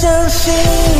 相信。